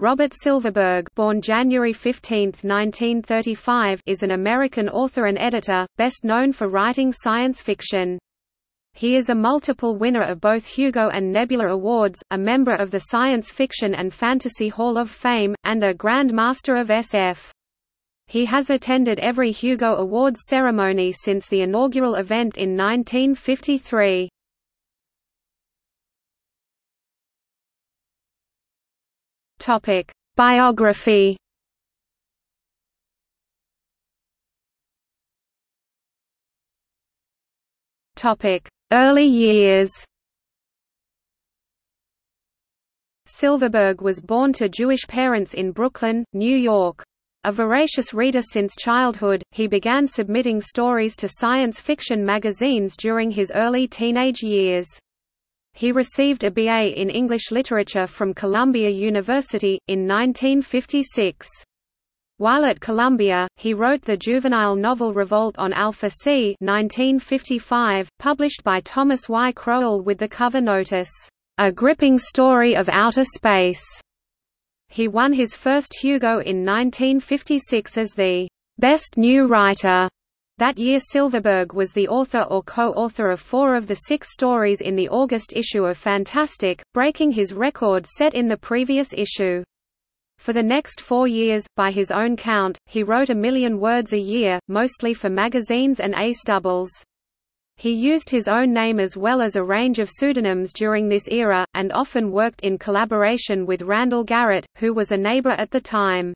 Robert Silverberg born January 15, 1935, is an American author and editor, best known for writing science fiction. He is a multiple winner of both Hugo and Nebula Awards, a member of the Science Fiction and Fantasy Hall of Fame, and a Grand Master of SF. He has attended every Hugo Awards ceremony since the inaugural event in 1953. Topic: Biography. Topic: Early years. Silverberg was born to Jewish parents in Brooklyn, New York. A voracious reader since childhood, he began submitting stories to science fiction magazines during his early teenage years. He received a BA in English Literature from Columbia University, in 1956. While at Columbia, he wrote the juvenile novel Revolt on Alpha C 1955, published by Thomas Y. Crowell with the cover notice, "...a gripping story of outer space." He won his first Hugo in 1956 as the "...best new writer." That year Silverberg was the author or co-author of four of the six stories in the August issue of Fantastic, breaking his record set in the previous issue. For the next four years, by his own count, he wrote a million words a year, mostly for magazines and ace doubles. He used his own name as well as a range of pseudonyms during this era, and often worked in collaboration with Randall Garrett, who was a neighbor at the time.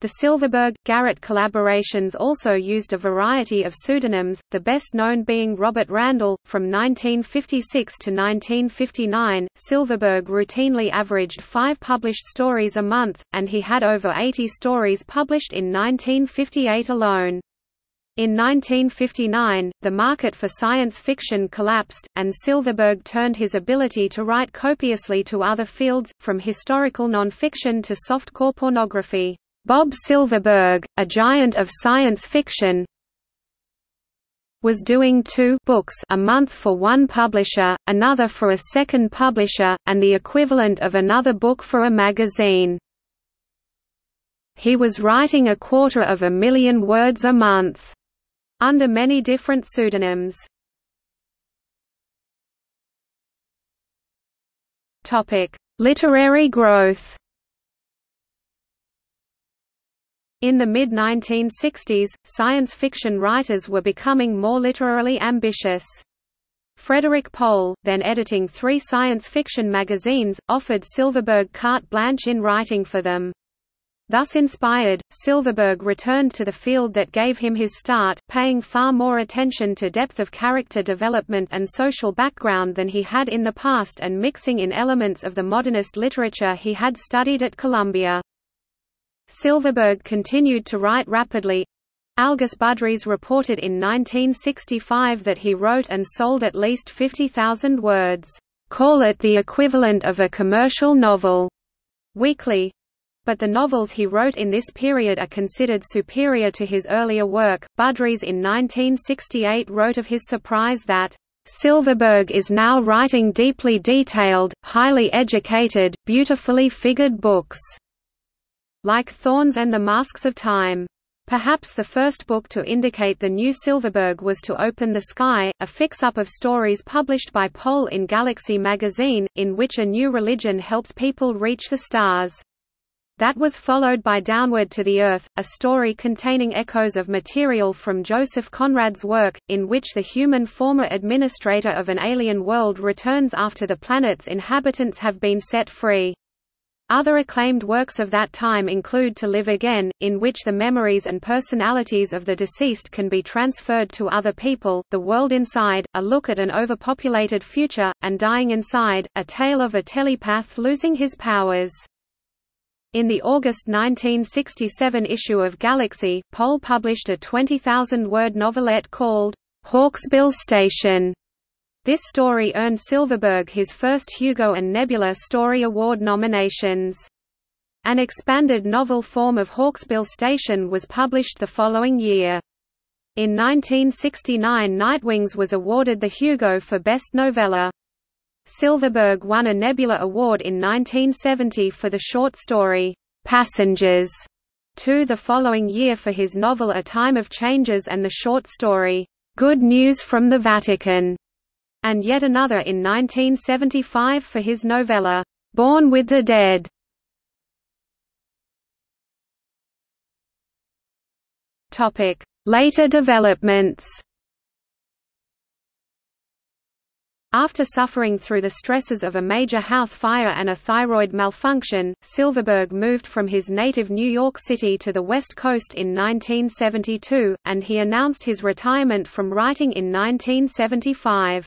The Silverberg-Garrett collaborations also used a variety of pseudonyms, the best known being Robert Randall. From 1956 to 1959, Silverberg routinely averaged five published stories a month, and he had over 80 stories published in 1958 alone. In 1959, the market for science fiction collapsed, and Silverberg turned his ability to write copiously to other fields, from historical nonfiction to softcore pornography. Bob Silverberg, a giant of science fiction, was doing two books a month for one publisher, another for a second publisher, and the equivalent of another book for a magazine. He was writing a quarter of a million words a month, under many different pseudonyms. Literary growth In the mid-1960s, science fiction writers were becoming more literarily ambitious. Frederik Pohl, then editing three science fiction magazines, offered Silverberg carte blanche in writing for them. Thus inspired, Silverberg returned to the field that gave him his start, paying far more attention to depth of character development and social background than he had in the past and mixing in elements of the modernist literature he had studied at Columbia. Silverberg continued to write rapidly. Algis Budrys reported in 1965 that he wrote and sold at least 50,000 words, "...call it the equivalent of a commercial novel," weekly. But the novels he wrote in this period are considered superior to his earlier work. Budrys in 1968 wrote of his surprise that, Silverberg is now writing deeply detailed, highly educated, beautifully figured books like Thorns and the Masks of Time. Perhaps the first book to indicate the new Silverberg was To Open the Sky, a fix-up of stories published by Pohl in Galaxy magazine, in which a new religion helps people reach the stars. That was followed by Downward to the Earth, a story containing echoes of material from Joseph Conrad's work, in which the human former administrator of an alien world returns after the planet's inhabitants have been set free. Other acclaimed works of that time include To Live Again, in which the memories and personalities of the deceased can be transferred to other people, The World Inside, a look at an overpopulated future, and Dying Inside, a tale of a telepath losing his powers. In the August 1967 issue of Galaxy, Pohl published a 20,000-word novelette called, Hawksbill Station, this story earned Silverberg his first Hugo and Nebula Story Award nominations. An expanded novel form of Hawksbill Station was published the following year. In 1969 Nightwings was awarded the Hugo for Best Novella. Silverberg won a Nebula Award in 1970 for the short story, "'Passengers' 2 the following year for his novel A Time of Changes and the short story, "'Good News from the Vatican' and yet another in 1975 for his novella, "'Born with the Dead' Later developments After suffering through the stresses of a major house fire and a thyroid malfunction, Silverberg moved from his native New York City to the West Coast in 1972, and he announced his retirement from writing in 1975.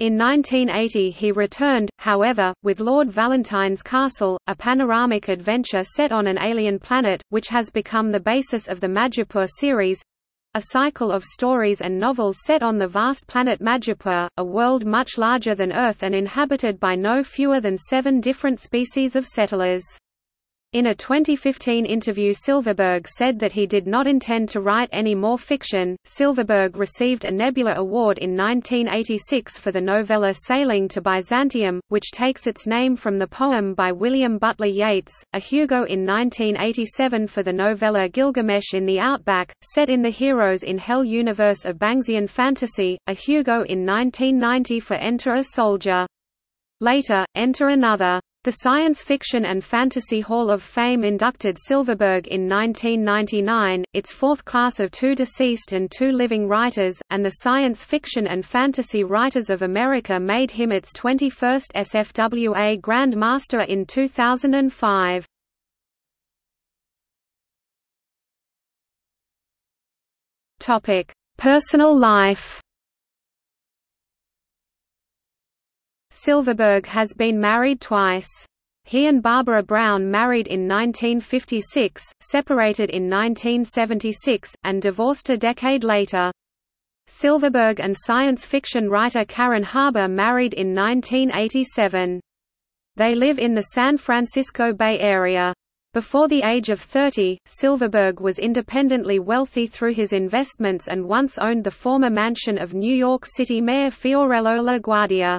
In 1980 he returned, however, with Lord Valentine's Castle, a panoramic adventure set on an alien planet, which has become the basis of the Majipoor series, a cycle of stories and novels set on the vast planet Majipoor, a world much larger than Earth and inhabited by no fewer than seven different species of settlers. In a 2015 interview Silverberg said that he did not intend to write any more fiction. Silverberg received a Nebula Award in 1986 for the novella Sailing to Byzantium, which takes its name from the poem by William Butler Yeats, a Hugo in 1987 for the novella Gilgamesh in the Outback, set in the Heroes in Hell universe of Bangsian fantasy, a Hugo in 1990 for Enter a Soldier. Later, Enter Another. The Science Fiction and Fantasy Hall of Fame inducted Silverberg in 1999, its fourth class of two deceased and two living writers, and the Science Fiction and Fantasy Writers of America made him its 21st SFWA Grand Master in 2005. Personal life Silverberg has been married twice. He and Barbara Brown married in 1956, separated in 1976, and divorced a decade later. Silverberg and science fiction writer Karen Haber married in 1987. They live in the San Francisco Bay Area. Before the age of 30, Silverberg was independently wealthy through his investments and once owned the former mansion of New York City Mayor Fiorello LaGuardia.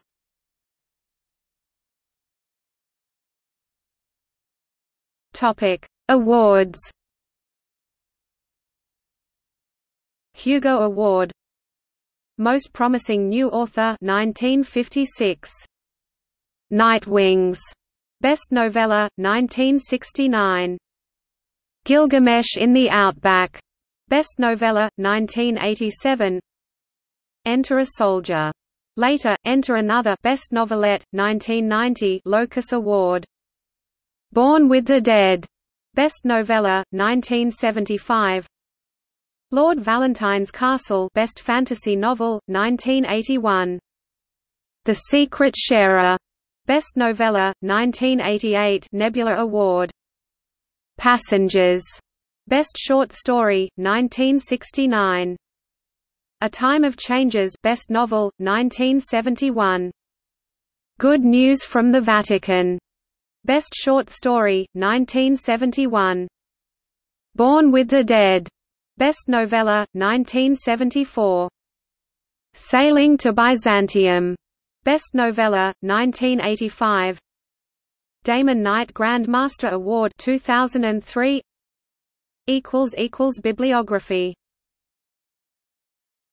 Topic: Awards. Hugo Award. Most Promising New Author 1956. Nightwings. Best Novella 1969. Gilgamesh in the Outback. Best Novella 1987. Enter a Soldier. Later, Enter Another Best Novelette 1990 Locus Award. Born with the Dead, Best Novella, 1975. Lord Valentine's Castle, Best Fantasy Novel, 1981. The Secret Sharer, Best Novella, 1988 Nebula Award. Passengers, Best Short Story, 1969. A Time of Changes, Best Novel, 1971. Good News from the Vatican, Best Short Story, 1971. Born with the Dead. Best Novella, 1974. Sailing to Byzantium. Best Novella, 1985. Damon Knight Grand Master Award 2003 equals equals bibliography